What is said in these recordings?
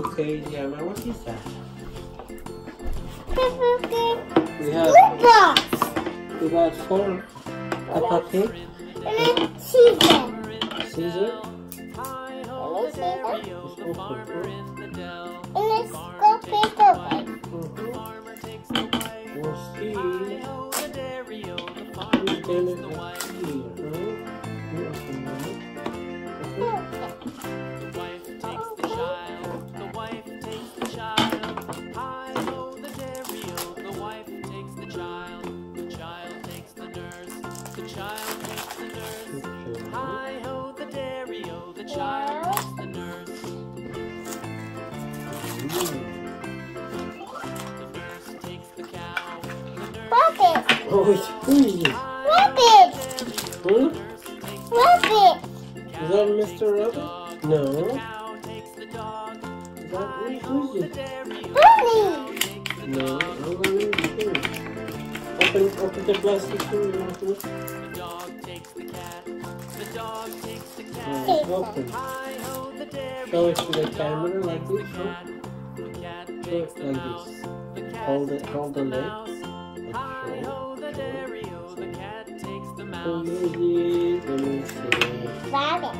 Okay, yeah, now what is that? We have we got four Peppa Pig, And then Caesar. Caesar. And then Caesar. Let's open it. And let's go. Mhm. We'll see. Who's appear, huh? Good job. Mm. Rabbit. Oh, it's who is? Rabbit. Huh? Rabbit. Is that Mr. Rabbit? No. Is that who, who is it? Bunny. No, I don't know who. Open, open the plastic too. You want to? Oh, it's open. Show it to the camera like this. Huh? Show it like this. Hold it, hold the. And show. Show. Who is it? Let me see. Rabbit.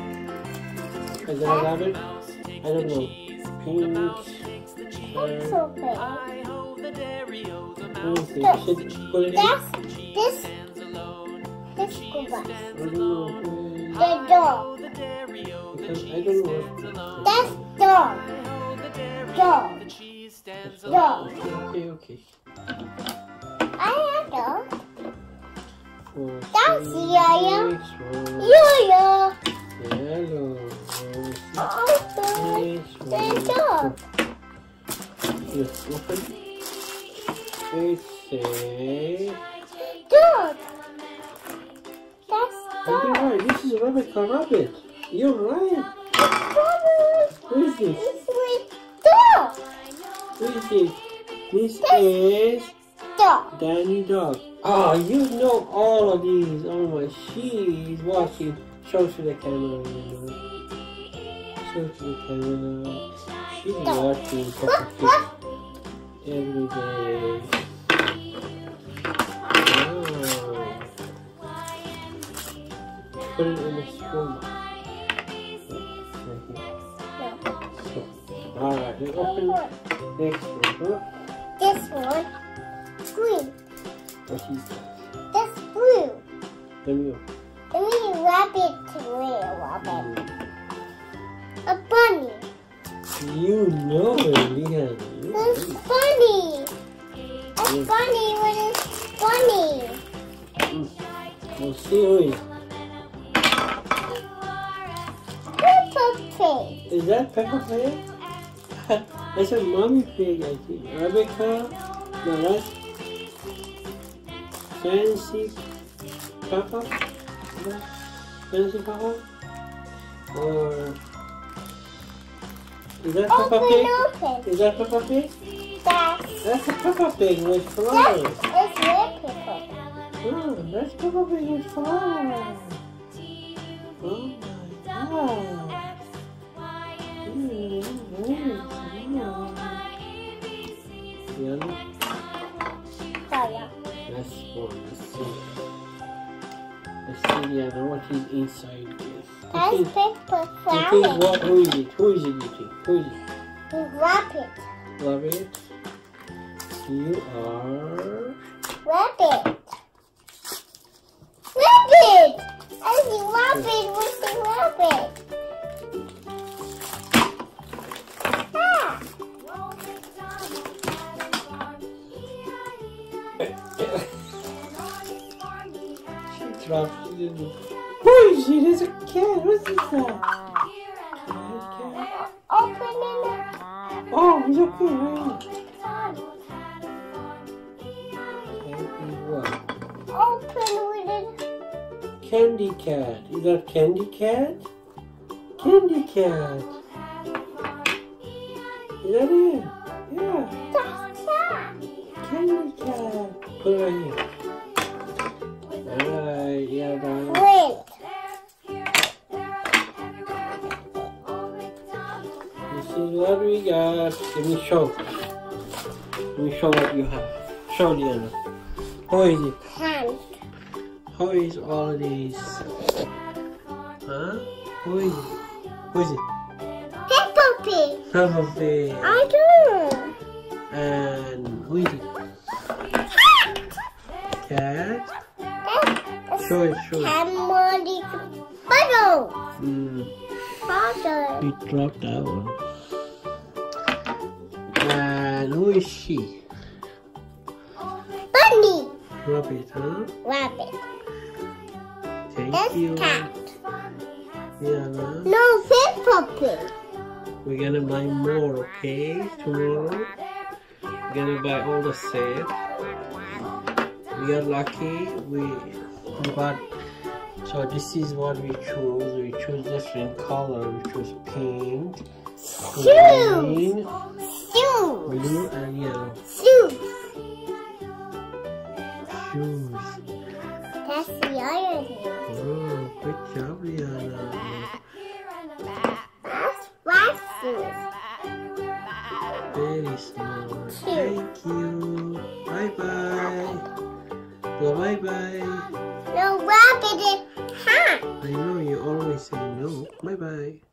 Is that a rabbit? I don't know. Pink. Uh, That's this. This school bus. The dog. That's dog. Dog. Dog. Okay, okay. I have dog. That's Yo-yo. Yellow. Open Six, the one, dog. Yes, open. It says. Dog. That's dog. right. This is Rebecca Rabbit. You're right. Who is this? This is dog. Who is this? This is Dog. Danny Dog. Oh, you know all of these. Oh my, she's watching. Show to the camera. Show to the camera. She's watching every day. Put it in the spoon. Alright, then open next one. Huh? This one. Green. This blue. Let me. Let me rabbit to real rabbit. A bunny. You know it, Leon. This bunny. A bunny with a bunny. We'll see who Peppa Pig. Is that Peppa Pig? that's a mommy pig, I think. Rebecca? No, that's Fancy Peppa? Fancy Peppa? Or is that Peppa Pig? Is that Peppa Pig? That's, That's a Peppa Pig with ah, that's, flowers. it's red Peppa. Oh, that's Peppa Pig with flowers. Oh my god. Very nice. Yellow. Sorry. That's one. Let's see. Let's see the other. What is inside this? That's think, Peppa you think Flower. what? Who is it? Who is it? You think? Who is it? Rabbit. Rabbit. You are. Rabbit! Dropped it in the. Who is it? There's a cat. What's this? Cat, cat. Open it Oh, he's okay, right? Candy what? Open it. Candy cat. Is that candy cat? Candy cat. Is that it? Yeah. That's that. Candy cat. Put it right here. We got. Let me show. Let me show what you have. Show Liana. How is it? Hand. How is all these? Huh? Who is it? Who is it? Peppa Pig. Peppa Pig. I do. And who is it? Cat. That's Show it, show it. Camry Bottle. Mm, Bottle. we dropped that one. And who is she? Bunny. Rabbit, huh? Rabbit. Thank That's you. cat. Liana. No Peppa Pig. We're gonna buy more, okay? Tomorrow. We're gonna buy all the set. We are lucky. We got. So this is what we choose. We choose different color. We choose pink, green. Blue, and yellow. Shoes. Shoes. That's the other thing. Oh, good job, Rihanna. That's white shoes. Very smart. Thank you. Bye bye. Go bye bye. No rabbit hat. I know you always say no. Bye bye.